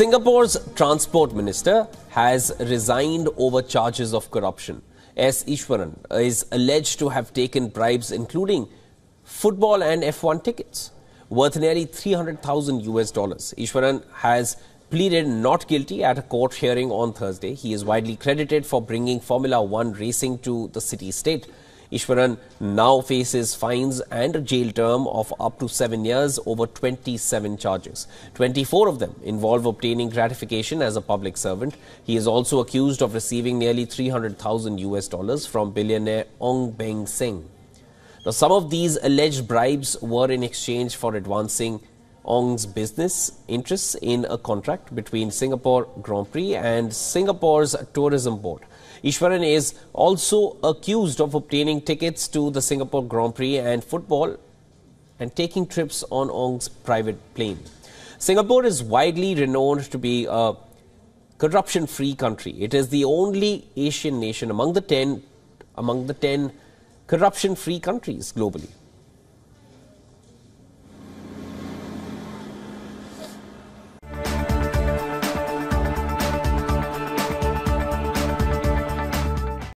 Singapore's transport minister has resigned over charges of corruption. S. Iswaran is alleged to have taken bribes including football and F1 tickets worth nearly 300,000 US dollars. Iswaran has pleaded not guilty at a court hearing on Thursday. He is widely credited for bringing Formula One racing to the city state. Iswaran now faces fines and a jail term of up to seven years over 27 charges. 24 of them involve obtaining gratification as a public servant. He is also accused of receiving nearly 300,000 US dollars from billionaire Ong Beng Seng. Now, some of these alleged bribes were in exchange for advancing Ong's business interests in a contract between Singapore Grand Prix and Singapore's Tourism Board. Iswaran is also accused of obtaining tickets to the Singapore Grand Prix and football and taking trips on Ong's private plane. Singapore is widely renowned to be a corruption-free country. It is the only Asian nation among the 10 among the 10 corruption-free countries globally.